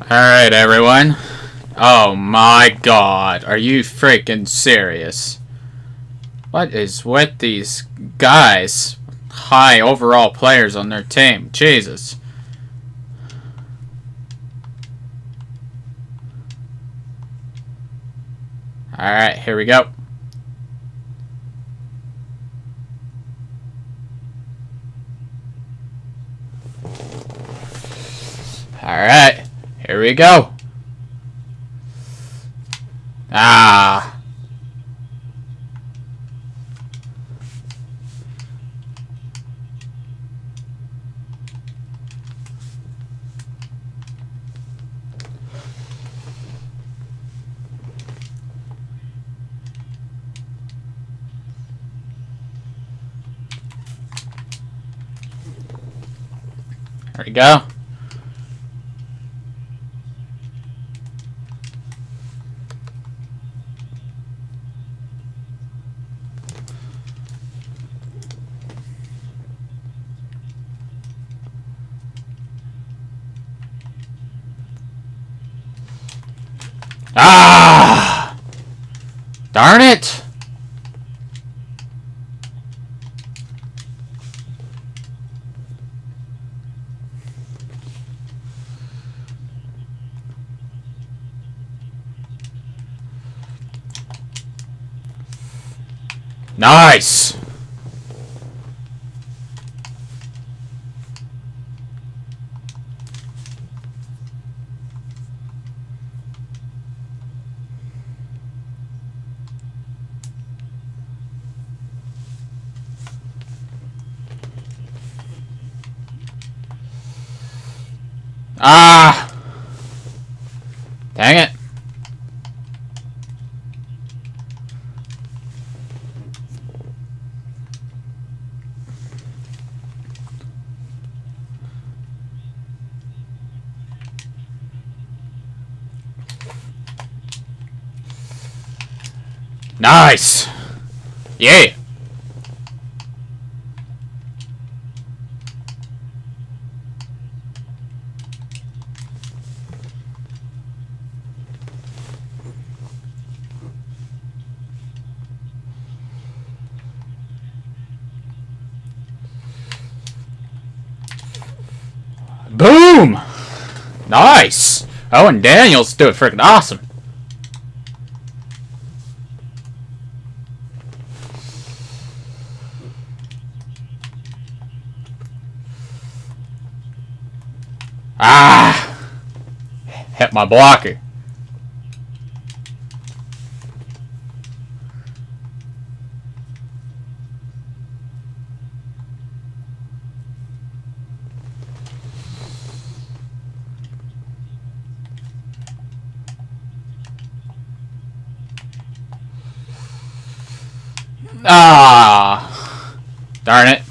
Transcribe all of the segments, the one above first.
Alright, everyone. Oh my god, are you freaking serious? What is with these guys? High overall players on their team. Jesus. Alright, here we go. Alright, here we go. Ah. There we go. Ah! Darn it! Nice! Ah! Dang it. Nice! Yeah! Boom! Nice! Oh, and Daniels do it freaking awesome. Ah! Hit my blocker. Ah! Darn it.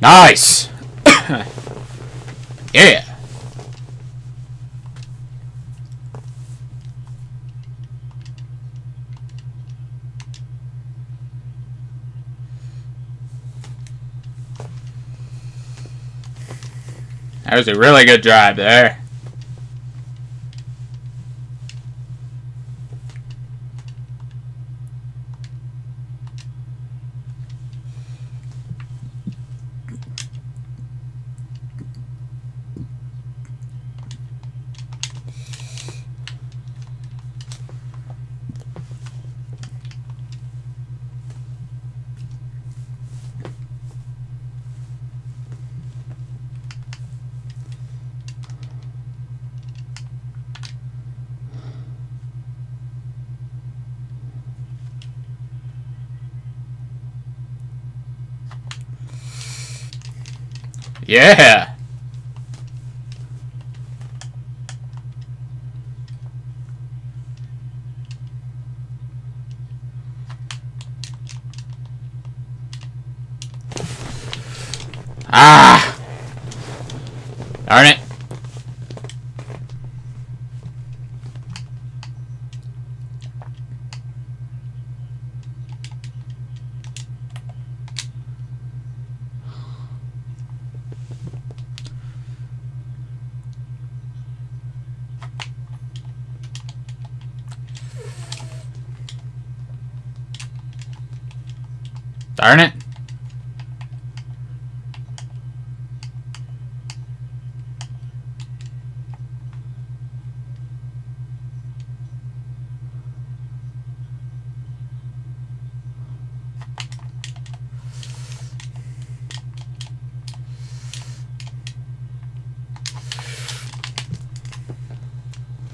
Nice! yeah! That was a really good drive there. Yeah! Ah! Darn it. Darn it.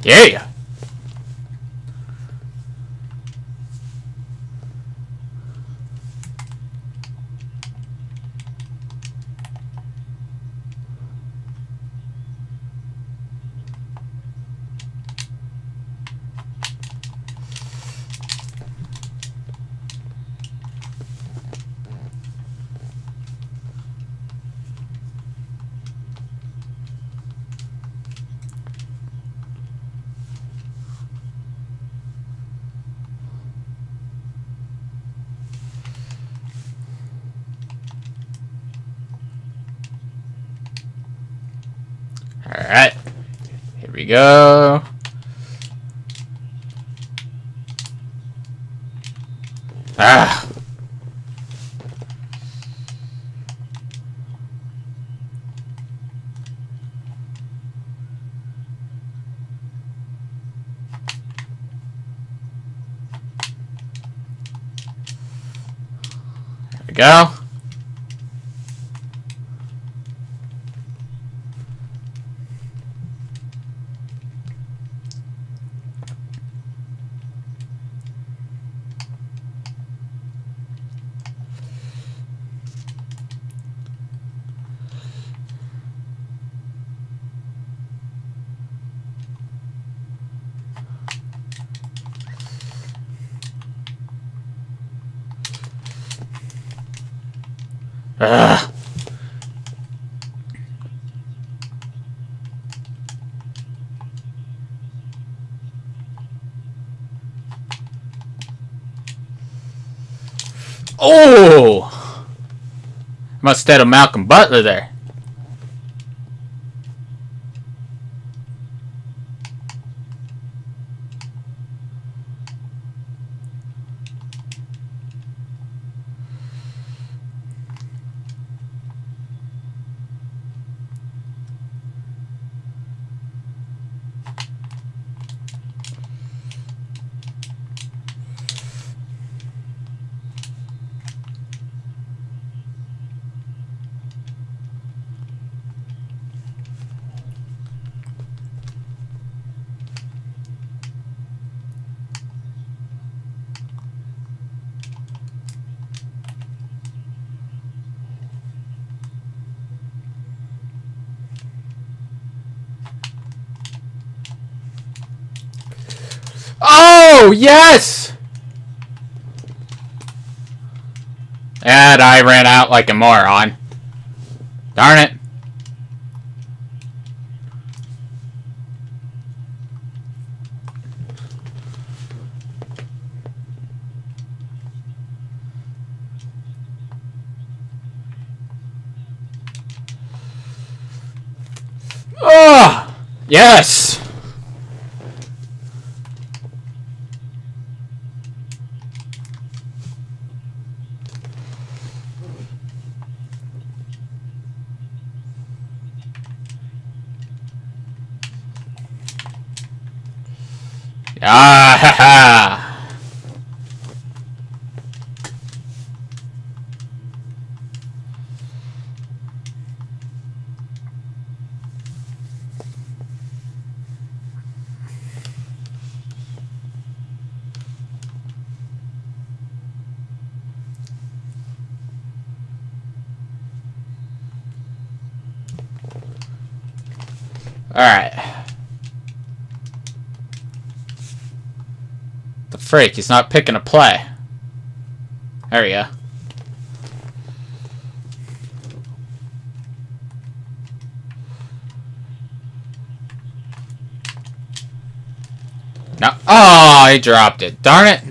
Yeah. Alright. Here we go. Ah. There we go. Ugh. Oh! Must have had a Malcolm Butler there. Oh, yes! And I ran out like a moron. Darn it. Oh, yes! Ah ha ha! Alright. The freak, he's not picking a play. There we go. No. Oh, he dropped it. Darn it.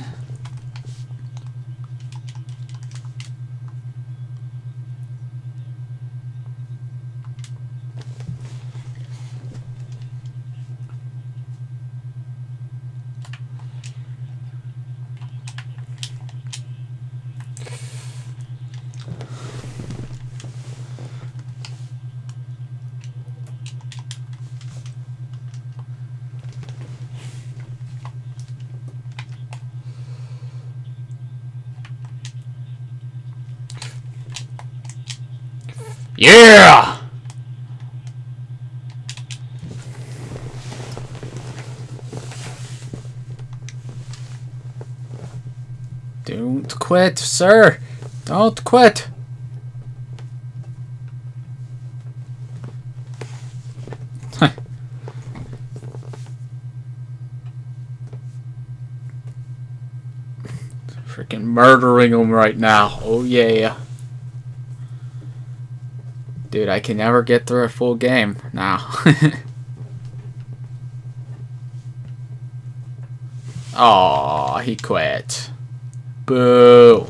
Yeah! Don't quit, sir! Don't quit! Freaking murdering him right now. Oh yeah. Dude, I can never get through a full game now. Oh, he quit. Boo.